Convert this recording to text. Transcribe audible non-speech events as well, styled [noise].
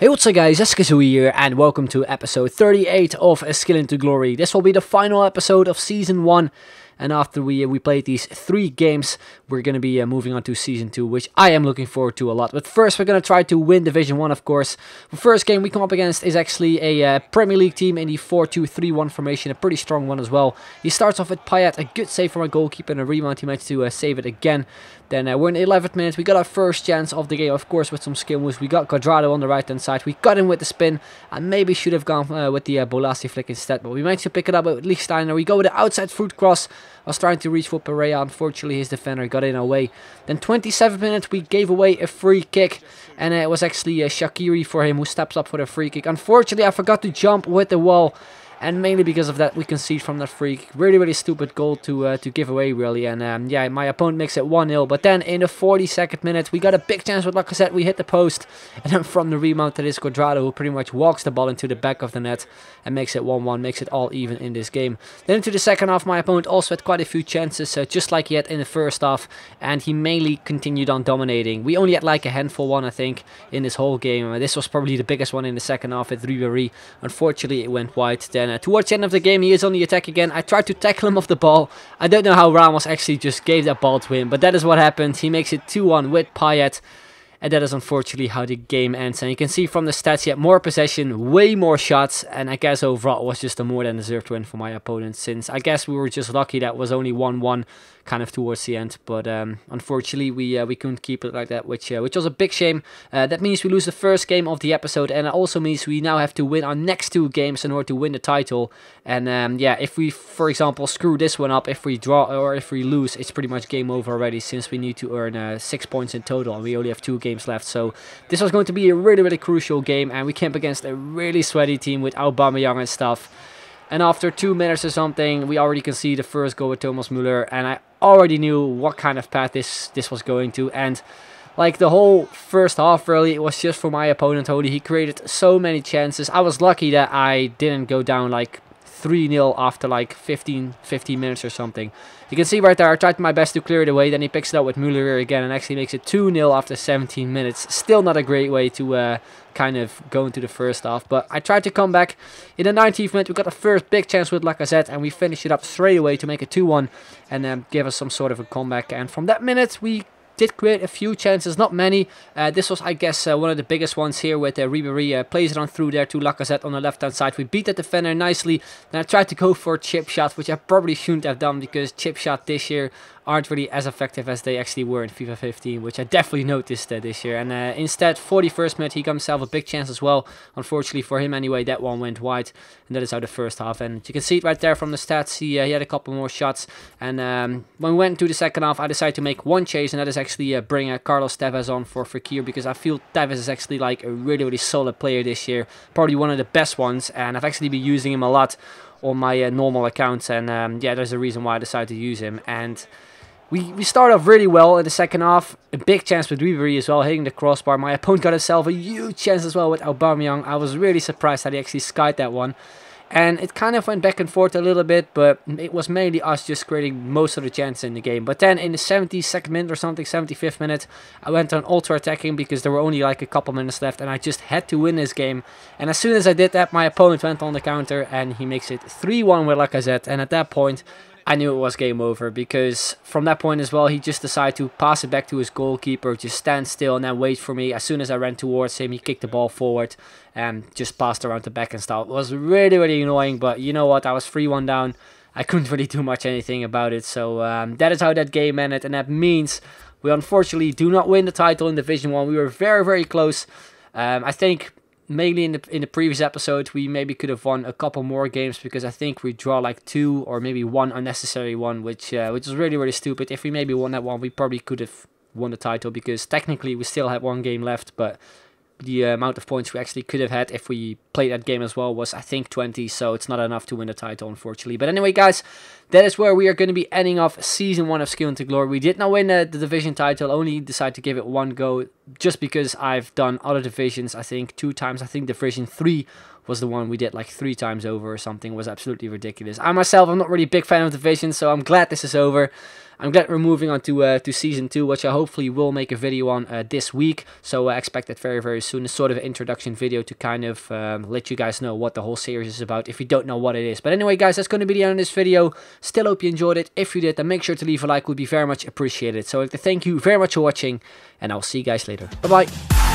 Hey what's up guys, Eskazoo here and welcome to episode 38 of Skilling to Glory. This will be the final episode of season 1 and after we uh, we played these three games, we're going to be uh, moving on to Season 2, which I am looking forward to a lot. But first, we're going to try to win Division 1, of course. The first game we come up against is actually a uh, Premier League team in the 4-2-3-1 formation, a pretty strong one as well. He starts off with Payet, a good save from a goalkeeper and a rebound. He managed to save it again. Then uh, we're in the 11th minute. We got our first chance of the game, of course, with some skill moves. We got Cuadrado on the right hand side. We got him with the spin. and maybe should have gone uh, with the uh, Bolasie flick instead. But we managed to pick it up with Lichtsteiner. We go with the outside foot cross. I was trying to reach for Perea. Unfortunately, his defender got in our way. Then 27 minutes, we gave away a free kick. And it was actually uh, Shaqiri for him who steps up for the free kick. Unfortunately, I forgot to jump with the wall and mainly because of that we concede from that freak. Really, really stupid goal to uh, to give away, really. And um, yeah, my opponent makes it 1-0. But then in the 42nd minute, we got a big chance with Lacazette. We hit the post, [laughs] and then from the rebound to this Cuadrado, who pretty much walks the ball into the back of the net and makes it 1-1, makes it all even in this game. Then into the second half, my opponent also had quite a few chances, uh, just like he had in the first half, and he mainly continued on dominating. We only had like a handful one, I think, in this whole game. Uh, this was probably the biggest one in the second half with Ribery. Unfortunately, it went wide. Then uh, towards the end of the game, he is on the attack again. I tried to tackle him off the ball. I don't know how Ramos actually just gave that ball to him, but that is what happened. He makes it 2-1 with Payet. And that is unfortunately how the game ends. And you can see from the stats, he had more possession, way more shots. And I guess overall it was just a more than deserved win for my opponent. Since I guess we were just lucky that was only 1-1 kind of towards the end. But um, unfortunately, we uh, we couldn't keep it like that, which uh, which was a big shame. Uh, that means we lose the first game of the episode, and it also means we now have to win our next two games in order to win the title. And um, yeah, if we, for example, screw this one up, if we draw or if we lose, it's pretty much game over already, since we need to earn uh, six points in total, and we only have two games left. So this was going to be a really really crucial game, and we came against a really sweaty team with Aubameyang and stuff. And after two minutes or something, we already can see the first goal with Thomas Muller. And I already knew what kind of path this, this was going to. And like the whole first half, really, it was just for my opponent, Holy. He created so many chances. I was lucky that I didn't go down like 3-0 after like 15, 15 minutes or something. You can see right there, I tried my best to clear it away. Then he picks it up with Muller again and actually makes it 2-0 after 17 minutes. Still not a great way to uh, kind of go into the first half. But I tried to come back. In the 19th minute, we got the first big chance with Lacazette. And we finished it up straight away to make it 2-1. And then um, give us some sort of a comeback. And from that minute, we did create a few chances, not many. Uh, this was, I guess, uh, one of the biggest ones here with uh, Ribery. Uh, plays it on through there to Lacazette on the left-hand side. We beat the defender nicely. Then I tried to go for a chip shot, which I probably shouldn't have done because chip shot this year aren't really as effective as they actually were in FIFA 15, which I definitely noticed uh, this year. And uh, instead, 41st minute, he got himself a big chance as well. Unfortunately for him anyway, that one went wide. And that is how the first half ended. You can see it right there from the stats. He, uh, he had a couple more shots. And um, when we went into the second half, I decided to make one chase, and that is actually uh, bring uh, Carlos Tevez on for Fekir, because I feel Tevez is actually like a really, really solid player this year. Probably one of the best ones, and I've actually been using him a lot on my uh, normal accounts. And um, yeah, there's a reason why I decided to use him. And we, we start off really well in the second half. A big chance with Ribery as well, hitting the crossbar. My opponent got himself a huge chance as well with Aubameyang. I was really surprised that he actually skied that one. And it kind of went back and forth a little bit, but it was mainly us just creating most of the chances in the game. But then in the 72nd minute or something, 75th minute, I went on ultra attacking because there were only like a couple minutes left and I just had to win this game. And as soon as I did that, my opponent went on the counter and he makes it 3-1 with Lacazette. And at that point, I knew it was game over because from that point as well, he just decided to pass it back to his goalkeeper, just stand still and then wait for me. As soon as I ran towards him, he kicked the ball forward and just passed around the back and stuff. It was really, really annoying, but you know what? I was 3-1 down. I couldn't [laughs] really do much anything about it. So um, that is how that game ended, and that means we unfortunately do not win the title in Division 1. We were very, very close. Um, I think mainly in the in the previous episode we maybe could have won a couple more games because I think we draw like two or maybe one unnecessary one which uh, which is really really stupid. If we maybe won that one we probably could have won the title because technically we still had one game left but the amount of points we actually could have had if we played that game as well was I think 20 so it's not enough to win the title unfortunately but anyway guys that is where we are going to be ending off season 1 of Skilling to Glory we did not win the, the division title only decided to give it one go just because I've done other divisions I think two times I think division 3 was the one we did like three times over or something. It was absolutely ridiculous. I myself, I'm not really a big fan of divisions, so I'm glad this is over. I'm glad we're moving on to uh, to season two, which I hopefully will make a video on uh, this week. So I uh, expect that very very soon. A sort of introduction video to kind of um, let you guys know what the whole series is about if you don't know what it is. But anyway, guys, that's going to be the end of this video. Still hope you enjoyed it. If you did, then make sure to leave a like. Would be very much appreciated. So I'd like to thank you very much for watching, and I'll see you guys later. Bye bye.